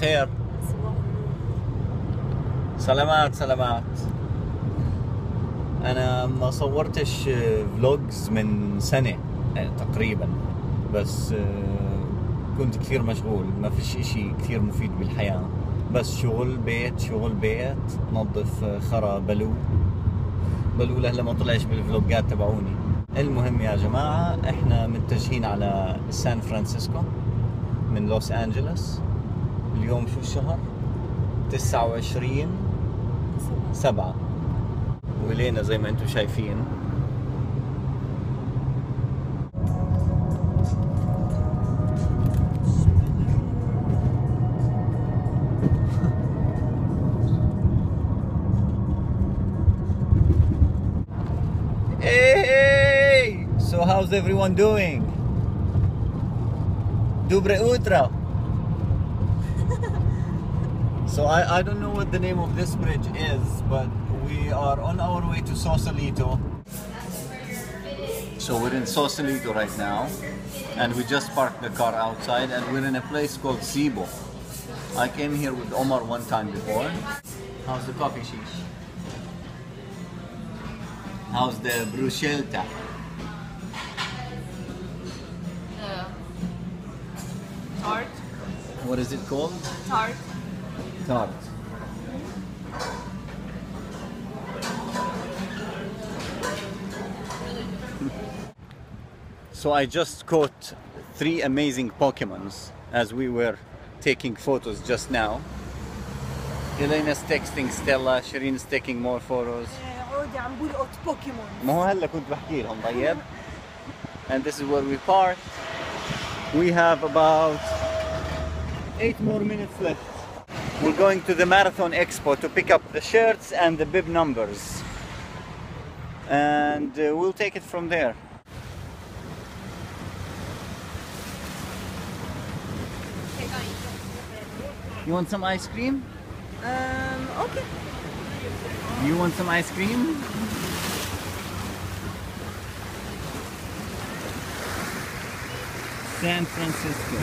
الخير سلامات سلامات. أنا ما صورتش فلوجز من سنة يعني تقريبا بس آه، كنت كثير مشغول. ما فيش إشي كثير مفيد بالحياة. بس شغل بيت شغل بيت نظف آه، خرا بلو. بلو لهلا ما طلعش بالفلوجات تبعوني. المهم يا جماعة إحنا متجهين على سان فرانسيسكو من لوس أنجلوس. اليوم شو الشهر 29 سبعة ولينا زي ما أنتم شايفين how's everyone doing? Dobre Utra. So I, I don't know what the name of this bridge is, but we are on our way to Sausalito. So we're in Sausalito right now, and we just parked the car outside, and we're in a place called Cibo. I came here with Omar one time before. How's the coffee sheesh? How's the bruschetta? Tart. What is it called? Tart. So I just caught three amazing Pokemons as we were taking photos just now. Elena's texting Stella, Shereen's taking more photos. ما هو هلا كنت بحكي لهم and this is where we part. we have about 8 more minutes left we're going to the marathon expo to pick up the shirts and the bib numbers. And uh, we'll take it from there. You want some ice cream? Um, okay. you want some ice cream? San Francisco.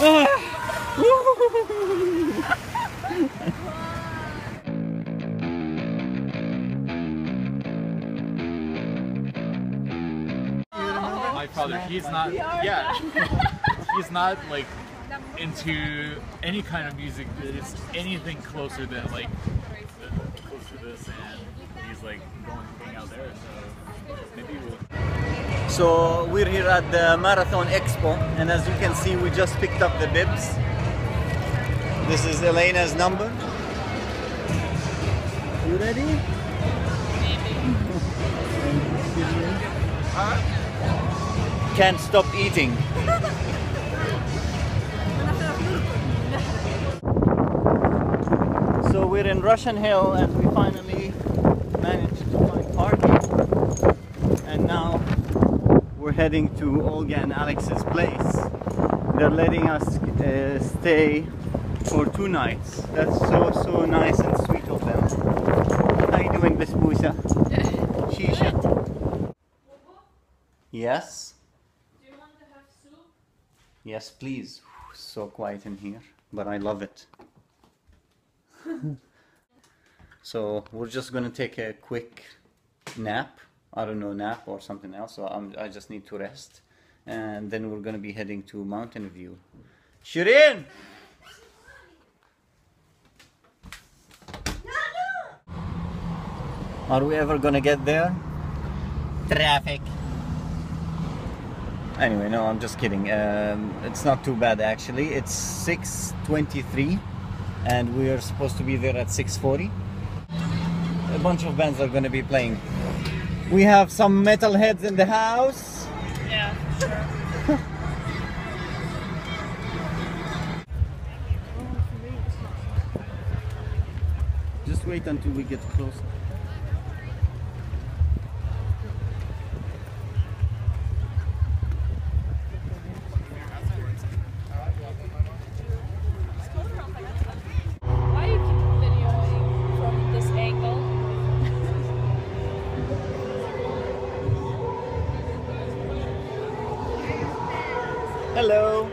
my father he's not yeah he's not like into any kind of music it's anything closer than like close to this and he's like going to hang out there so maybe we'll So we're here at the Marathon Expo, and as you can see, we just picked up the bibs. This is Elena's number. You ready? Can't stop eating. So we're in Russian Hill, and we finally managed to find parking. And now we're heading to Olga and Alex's place. They're letting us uh, stay for two nights. That's so so nice and sweet of them. How you doing, Bispusa? Shisha. Yes. Do you want to have soup? Yes, please. So quiet in here, but I love it. so we're just gonna take a quick nap. I don't know nap or something else. So I'm, I just need to rest, and then we're gonna be heading to Mountain View. Shereen. Are we ever gonna get there? Traffic. Anyway, no, I'm just kidding. Um, it's not too bad actually. It's 6:23, and we are supposed to be there at 6:40. A bunch of bands are going to be playing. We have some metalheads in the house. Yeah, sure. Just wait until we get close. Hello.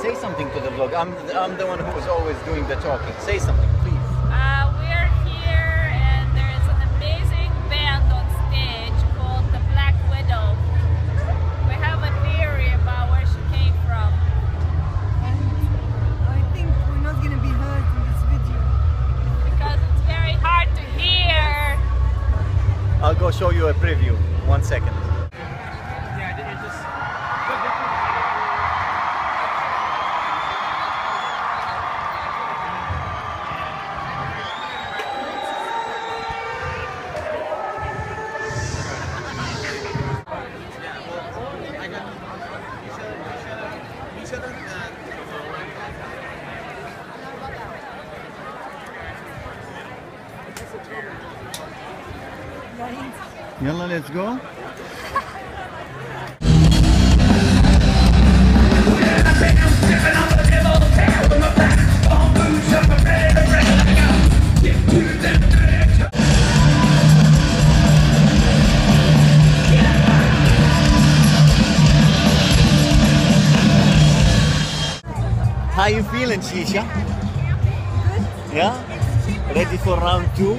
Say something to the vlog. I'm I'm the one who is always doing the talking. Say something, please. Uh, we're here and there is an amazing band on stage called the Black Widow. We have a theory about where she came from. I think we're not gonna be heard in this video. Because it's very hard to hear. I'll go show you a preview. One second. Yalla, let's go. How you feeling, Shisha? Good. Yeah? Ready for round two?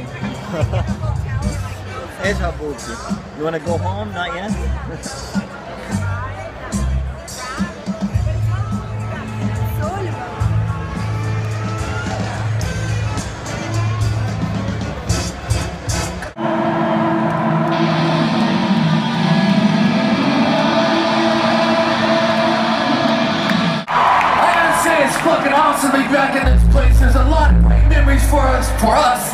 There's how bored you. You want to go home? Not yet? It's fucking awesome to be back in this place. There's a lot of great memories for us, for us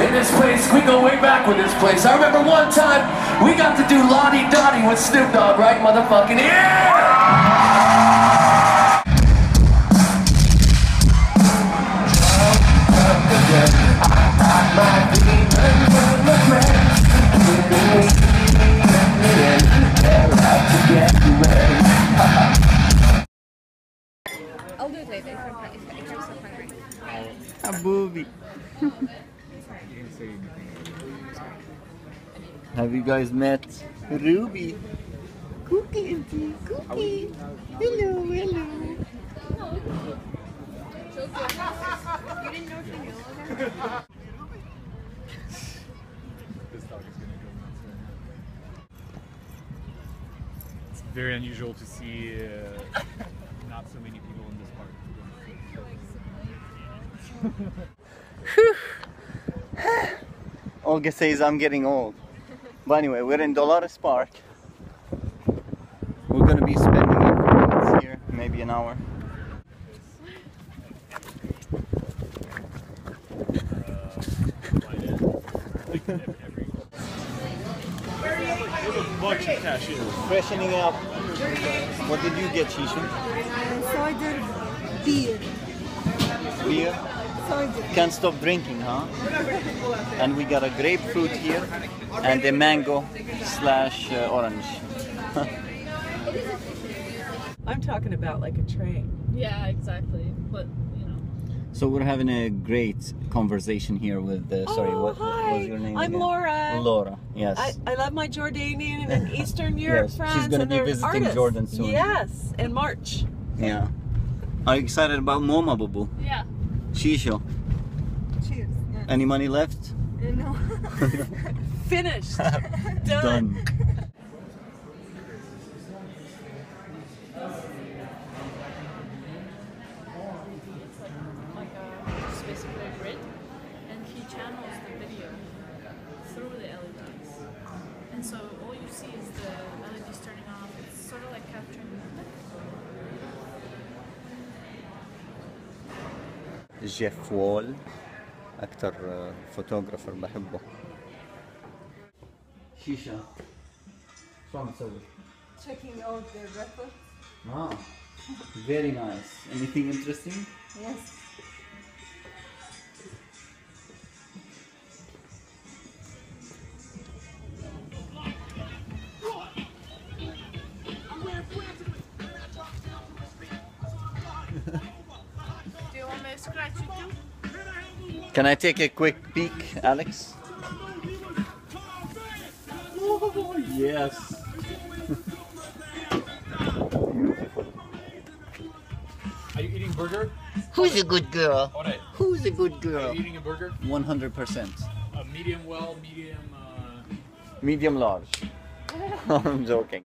in this place. We go way back with this place. I remember one time we got to do Lodi Dodi with Snoop Dogg, right, motherfucking yeah! I'll do it later if I'm, if, if I'm so hungry. Abubi. Have you guys met Ruby? Cookie auntie, Cookie. Hello, hello. You didn't know she knew? This dog is gonna go nuts right. It's very unusual to see uh, not so many people in this park. Olga says I'm getting old. But anyway, we're in Dolores Park. We're gonna be spending a few minutes here, maybe an hour. There's a bunch of cashews. Freshening up. What did you get, Shishu? Uh, cider beer. Beer? Cider. Can't stop drinking, huh? And we got a grapefruit here and a mango slash uh, orange. I'm talking about like a train. Yeah, exactly. But, you know. So we're having a great conversation here with. Uh, sorry, Oh, what, what hi. was your name? I'm again? Laura. Laura. Yes. I, I love my Jordanian and Eastern Europe Yes, she's friends. gonna and be they're visiting artists. Jordan soon. Yes, in March. yeah. Are you excited about MoMA, Bubu? Yeah. Shisho. Cheers. Yeah. Any money left? Uh, no. Finished. Done. Done. Like a, it's basically a grid. And he channels the video through the LEDs. And so all you see is the LEDs turning off. It's sort of like capturing movement. جيف وول أكتر فوتوغرافر بحبه شيشة شو عم تسوي؟ Checking out the record. Ah, very nice. Anything interesting? Yes. Do you want me to scratch it too? Can I take a quick peek, Alex? Oh, yes. Are you eating burger? Who's a good girl? Alright. Who's a good Are girl? you eating a burger? 100%. A medium well, medium. Uh, Medium large. I'm joking.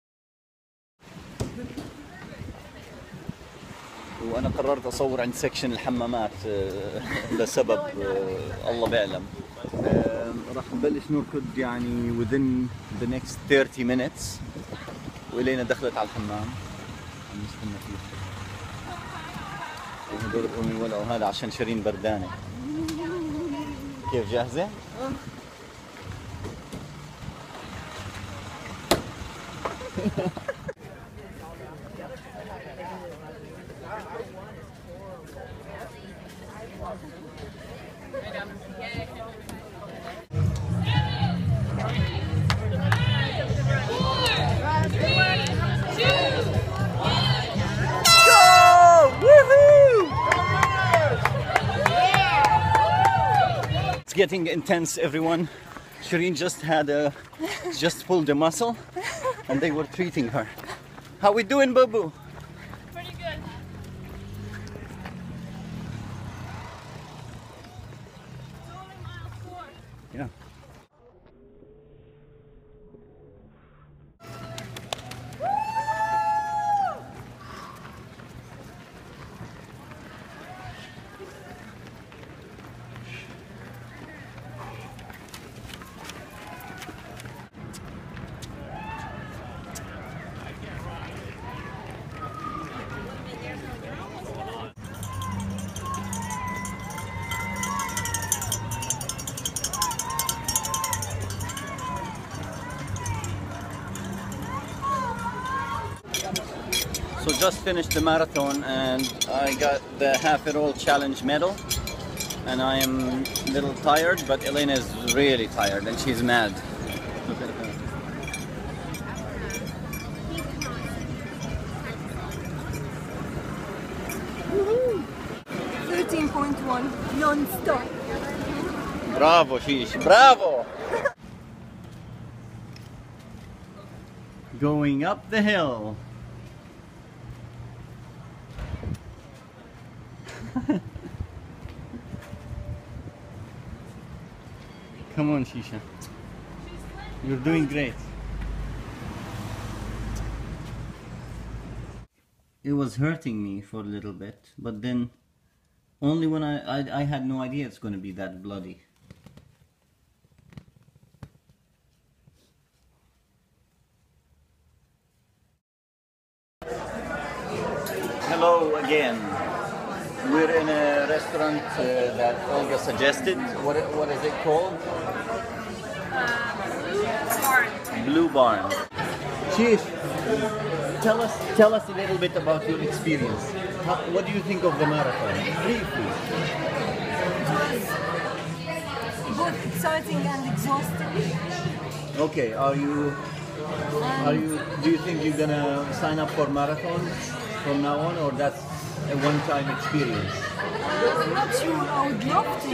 وأنا قررت أصور عند سكشن الحمامات آه، لسبب آه، الله بيعلم. آه، راح نبلش نركض يعني within the next 30 minutes. وإلينا دخلت على الحمام. عم نستنى فيه. وهدول قومي ولعوا هذا عشان شيرين بردانة. كيف جاهزة؟ getting intense, everyone. Shereen just had a, just pulled a muscle, and they were treating her. How we doing, Babu? Just finished the marathon and I got the half it all challenge medal. And I am a little tired, but Elena is really tired and she's mad. Look at her. Thirteen point one non-stop. Bravo, Shish. Bravo! Going up the hill. Come on, Shisha. You're doing great. It was hurting me for a little bit, but then only when I, I, I had no idea it's going to be that bloody. Hello again. We're in a restaurant uh, that Olga suggested. What, what is it called? Blue Barn. Chief, tell us tell us a little bit about your experience. How, what do you think of the marathon? Briefly. Both exciting and exhausting. Okay, are you are you do you think you're gonna sign up for marathon from now on or that's a one-time experience? Uh, I'm not sure. I would love to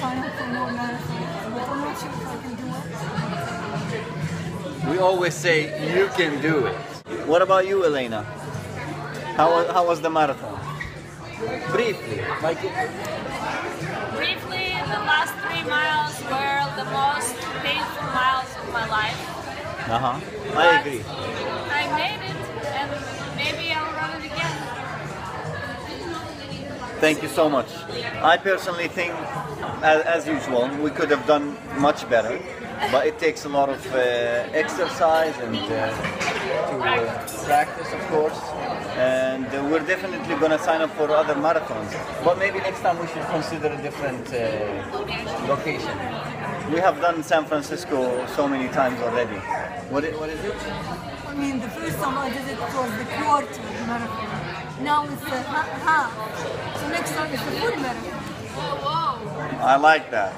sign up for more marathons, but I'm not sure if I can do it. We always say you can do it. What about you, Elena? How wa- how was the marathon? Briefly, like Briefly, the last three miles were the most painful miles of my life. uh huh. I agree. I made Thank you so much. I personally think, as, as usual, we could have done much better, but it takes a lot of uh, exercise and uh, to uh, practice, of course. And uh, we're definitely going to sign up for other marathons. But maybe next time we should consider a different location. We have done San Francisco so many times already. What what is it? I mean, the first time I did it was the quarter marathon. Now it's the ha- half. So next time it's the. Whoa, whoa. I like that.